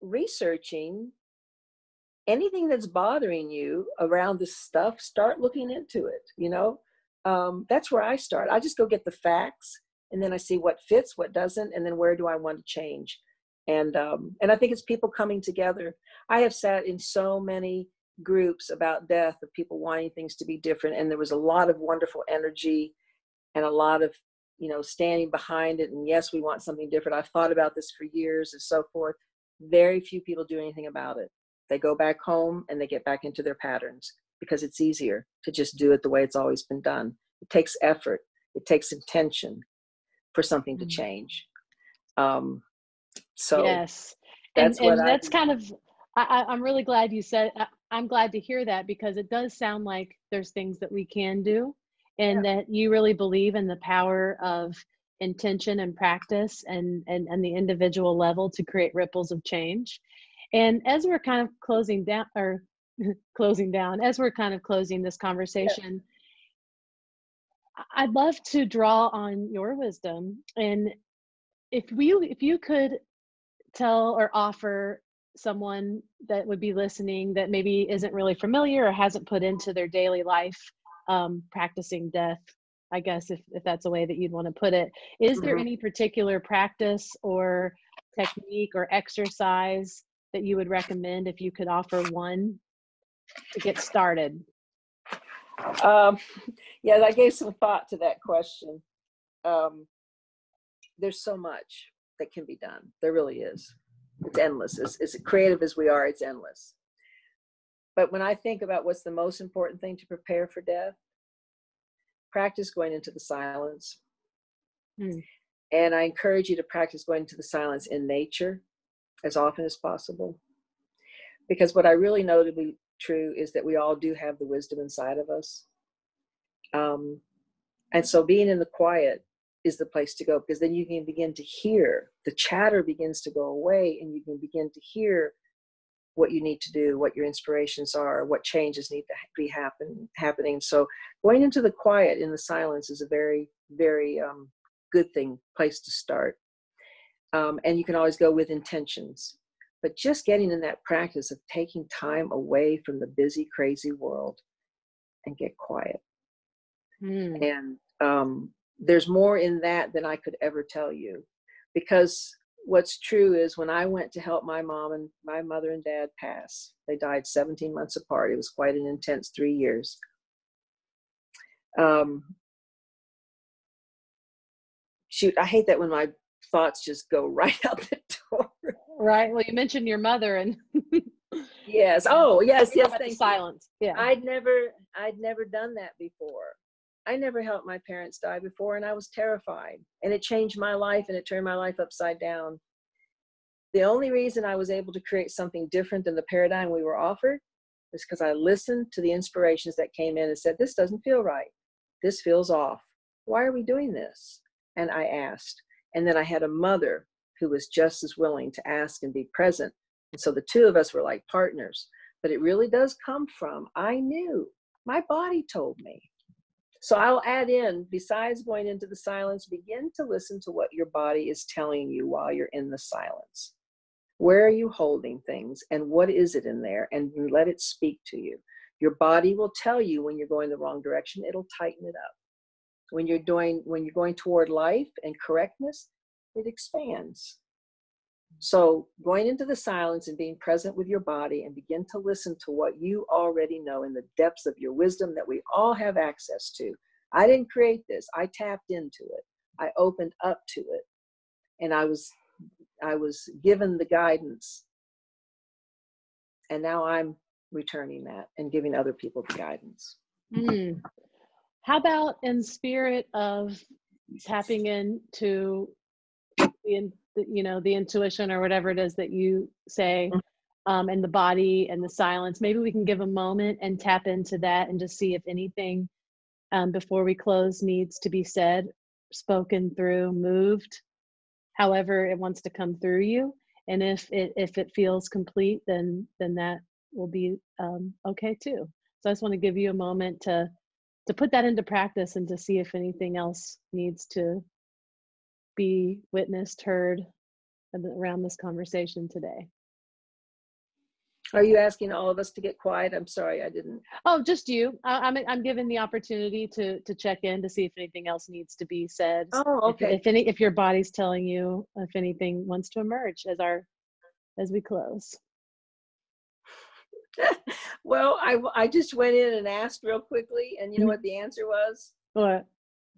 researching anything that's bothering you around this stuff start looking into it you know? Um, that's where i start. I just go get the facts and then i see what fits what doesn't and then where do i want to change? And um, and i think it's people coming together. I have sat in so many groups about death of people wanting things to be different and there was a lot of wonderful energy and a lot of you know standing behind it and yes we want something different. I've thought about this for years and so forth. Very few people do anything about it they go back home and they get back into their patterns because it's easier to just do it the way it's always been done. It takes effort. It takes intention for something to mm-hmm. change. Um so yes. And, and that's kind of I, i'm really glad you said i'm glad to hear that because it does sound like there's things that we can do and yeah. that you really believe in the power of intention and practice and, and and the individual level to create ripples of change and as we're kind of closing down or closing down as we're kind of closing this conversation i'd love to draw on your wisdom and if we if you could tell or offer someone that would be listening that maybe isn't really familiar or hasn't put into their daily life um, practicing death i guess if, if that's a way that you'd want to put it is there mm-hmm. any particular practice or technique or exercise that you would recommend if you could offer one to get started? Um, yeah i gave some thought to that question. Um, there's so much that can be done. There really is. It's endless. As, as creative as we are it's endless. But when I think about what's the most important thing to prepare for death, practice going into the silence. Mm. And I encourage you to practice going into the silence in nature as often as possible. Because what I really know to be true is that we all do have the wisdom inside of us. Um, and so being in the quiet is the place to go because then you can begin to hear the chatter begins to go away and you can begin to hear what you need to do, what your inspirations are, what changes need to be happen happening. So going into the quiet in the silence is a very, very um, good thing, place to start. Um, and you can always go with intentions. But just getting in that practice of taking time away from the busy, crazy world and get quiet. Mm. And um, there's more in that than I could ever tell you because what's true is when I went to help my mom and my mother and dad pass, they died 17 months apart. It was quite an intense three years. Um, shoot, I hate that when my thoughts just go right out the door. Right. Well, you mentioned your mother and. yes. Oh, yes. Yes. Silence. Yeah. I'd never, I'd never done that before. I never helped my parents die before, and I was terrified. And it changed my life and it turned my life upside down. The only reason I was able to create something different than the paradigm we were offered is because I listened to the inspirations that came in and said, This doesn't feel right. This feels off. Why are we doing this? And I asked. And then I had a mother who was just as willing to ask and be present. And so the two of us were like partners. But it really does come from I knew. My body told me. So I'll add in, besides going into the silence, begin to listen to what your body is telling you while you're in the silence. Where are you holding things and what is it in there? And let it speak to you. Your body will tell you when you're going the wrong direction, it'll tighten it up. When you're doing when you're going toward life and correctness, it expands. So, going into the silence and being present with your body and begin to listen to what you already know in the depths of your wisdom that we all have access to. I didn't create this. I tapped into it. I opened up to it. And I was I was given the guidance. And now I'm returning that and giving other people the guidance. Mm. How about in spirit of tapping into the, you know, the intuition or whatever it is that you say, mm-hmm. um, and the body and the silence? Maybe we can give a moment and tap into that and just see if anything um, before we close needs to be said, spoken through, moved, however it wants to come through you. And if it if it feels complete, then then that will be um, okay too. So I just want to give you a moment to to put that into practice and to see if anything else needs to be witnessed, heard around this conversation today. Are you asking all of us to get quiet? I'm sorry, I didn't. Oh, just you. I, am I'm, I'm given the opportunity to to check in to see if anything else needs to be said. Oh, okay. If, if any, if your body's telling you if anything wants to emerge as our as we close. well, I I just went in and asked real quickly, and you know mm-hmm. what the answer was? What?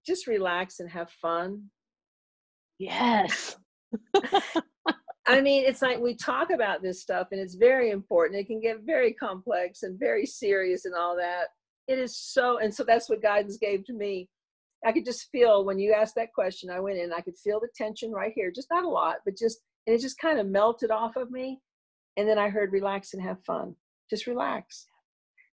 Just relax and have fun. Yes. I mean, it's like we talk about this stuff and it's very important. It can get very complex and very serious and all that. It is so, and so that's what guidance gave to me. I could just feel when you asked that question, I went in, I could feel the tension right here, just not a lot, but just, and it just kind of melted off of me. And then I heard relax and have fun. Just relax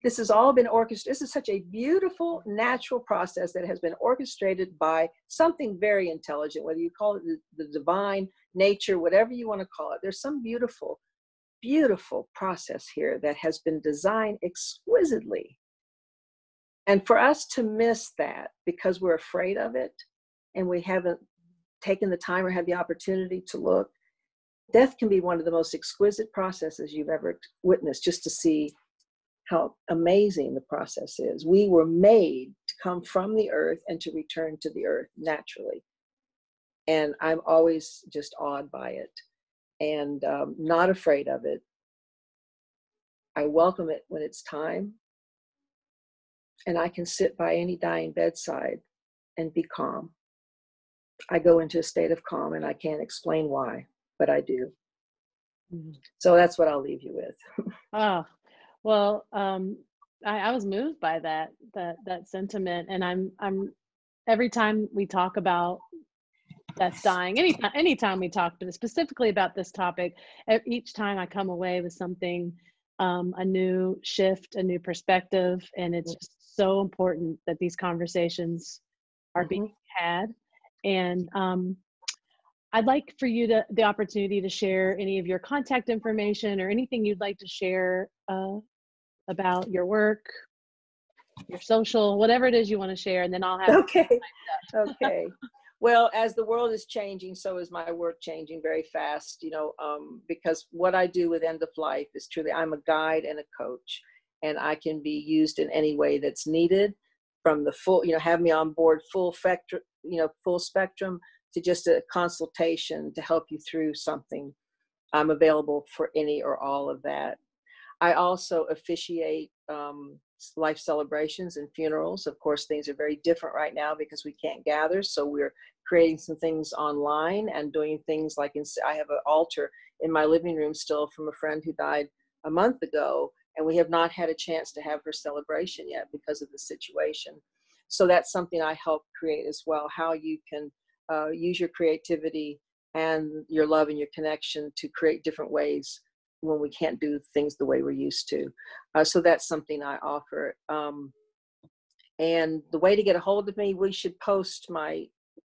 this has all been orchestrated. This is such a beautiful, natural process that has been orchestrated by something very intelligent, whether you call it the, the divine, nature, whatever you want to call it. There's some beautiful, beautiful process here that has been designed exquisitely. And for us to miss that because we're afraid of it and we haven't taken the time or had the opportunity to look, death can be one of the most exquisite processes you've ever witnessed just to see how amazing the process is. We were made to come from the earth and to return to the earth naturally. And I'm always just awed by it and um, not afraid of it. I welcome it when it's time. And I can sit by any dying bedside and be calm. I go into a state of calm and I can't explain why, but I do. Mm-hmm. So that's what I'll leave you with. oh, Well, um, I, I was moved by that that that sentiment, and I'm I'm every time we talk about death dying anytime anytime we talk specifically about this topic each time i come away with something um, a new shift a new perspective and it's just so important that these conversations are mm-hmm. being had and um, i'd like for you to the opportunity to share any of your contact information or anything you'd like to share uh, about your work, your social, whatever it is you want to share, and then I'll have. Okay. okay. Well, as the world is changing, so is my work changing very fast. You know, um, because what I do with End of Life is truly I'm a guide and a coach, and I can be used in any way that's needed. From the full, you know, have me on board full spectrum, you know, full spectrum to just a consultation to help you through something. I'm available for any or all of that. I also officiate um, life celebrations and funerals. Of course, things are very different right now because we can't gather. So we're creating some things online and doing things like in, I have an altar in my living room still from a friend who died a month ago, and we have not had a chance to have her celebration yet because of the situation. So that's something I help create as well. How you can uh, use your creativity and your love and your connection to create different ways when we can't do things the way we're used to. Uh, so that's something I offer. Um, and the way to get a hold of me, we should post my.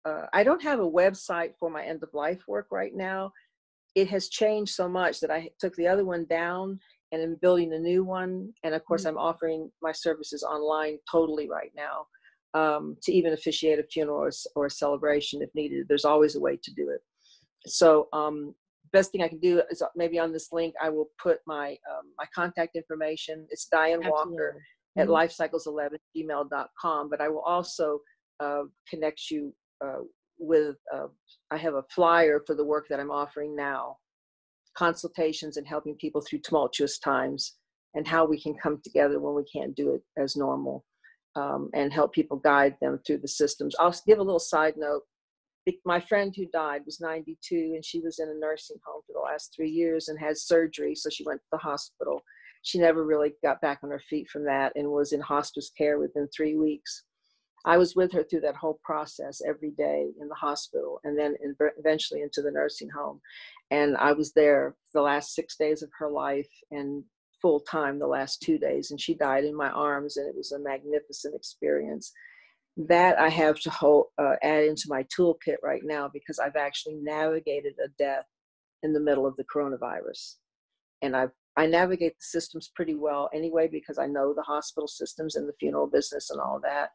Uh, I don't have a website for my end of life work right now. It has changed so much that I took the other one down and am building a new one. And of course, mm-hmm. I'm offering my services online totally right now um, to even officiate a funeral or, or, a celebration if needed. There's always a way to do it. So um, best thing I can do is uh, maybe on this link I will put my um, my contact information. It's Diane Absolutely. Walker at mm-hmm. lifecycles11 gmail.com. But I will also uh, connect you uh, with. Uh, I have a flyer for the work that I'm offering now, consultations and helping people through tumultuous times, and how we can come together when we can't do it as normal, um, and help people guide them through the systems. I'll give a little side note my friend who died was 92 and she was in a nursing home for the last three years and had surgery so she went to the hospital she never really got back on her feet from that and was in hospice care within three weeks. I was with her through that whole process every day in the hospital and then in, eventually into the nursing home. And I was there the last six days of her life and full time the last two days. And she died in my arms, and it was a magnificent experience. That I have to hold, uh, add into my toolkit right now because I've actually navigated a death in the middle of the coronavirus. And I've I navigate the systems pretty well anyway because I know the hospital systems and the funeral business and all that.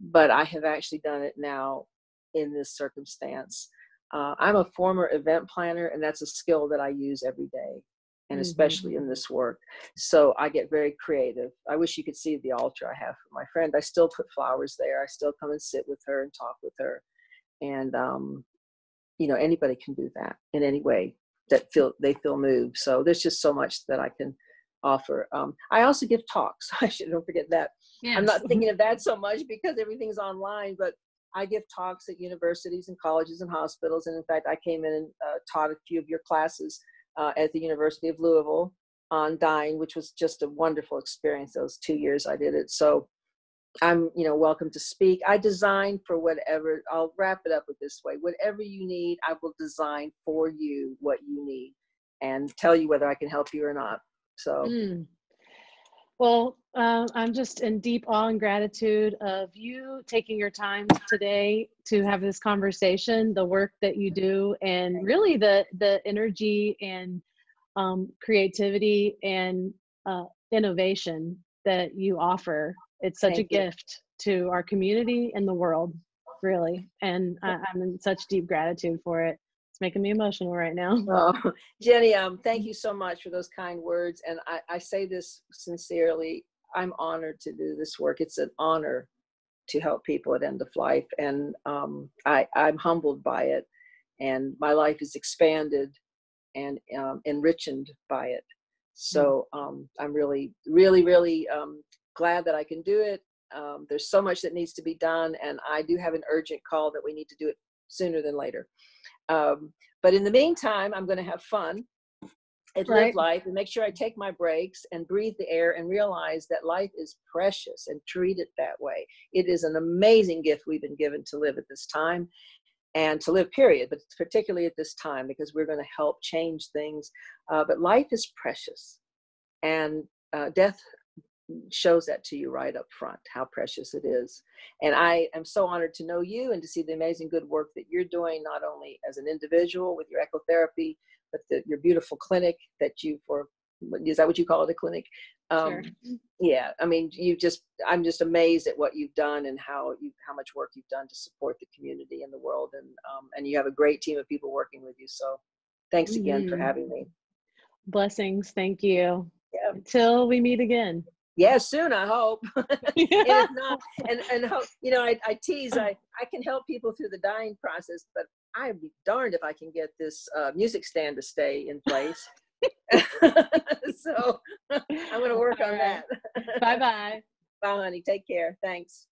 But I have actually done it now in this circumstance. Uh, I'm a former event planner, and that's a skill that I use every day, and especially mm-hmm. in this work. So I get very creative. I wish you could see the altar I have for my friend. I still put flowers there. I still come and sit with her and talk with her, and um, you know anybody can do that in any way that feel they feel moved. So there's just so much that I can offer. Um, I also give talks. I should don't forget that. Yes. I'm not thinking of that so much because everything's online, but I give talks at universities and colleges and hospitals. And in fact, I came in and uh, taught a few of your classes uh, at the University of Louisville on dying, which was just a wonderful experience. Those two years I did it. So I'm, you know, welcome to speak. I design for whatever, I'll wrap it up with this way. Whatever you need, I will design for you what you need and tell you whether I can help you or not. So, mm. Well, uh, I'm just in deep awe and gratitude of you taking your time today to have this conversation, the work that you do, and really the the energy and um, creativity and uh, innovation that you offer it's such Thank a you. gift to our community and the world, really. And I, am in such deep gratitude for it. It's making me emotional right now. Oh, Jenny, um, thank you so much for those kind words. And I, I say this sincerely. I'm honored to do this work. It's an honor to help people at end of life. And um, I, I'm humbled by it. And my life is expanded and um, enriched by it. So mm. um, I'm really, really, really um, glad that I can do it. Um, there's so much that needs to be done, and I do have an urgent call that we need to do it sooner than later. Um, but in the meantime, I'm going to have fun and right. live life and make sure I take my breaks and breathe the air and realize that life is precious and treat it that way. It is an amazing gift we've been given to live at this time and to live, period, but particularly at this time because we're going to help change things. Uh, but life is precious and uh, death shows that to you right up front how precious it is. And i am so honored to know you and to see the amazing good work that you're doing not only as an individual with your ecotherapy but the, your beautiful clinic that you for is that what you call it a clinic? Um, sure. yeah i mean you just i'm just amazed at what you've done and how you how much work you've done to support the community and the world. And um, and you have a great team of people working with you. So thanks again mm-hmm. for having me. Blessings. Thank you. Yeah. until we meet again yeah, soon I hope. if not, and and hope, you know, I, I tease, I I can help people through the dying process, but I'd be darned if I can get this uh, music stand to stay in place. so I'm going to work on that. Bye bye. Bye, honey. Take care. Thanks.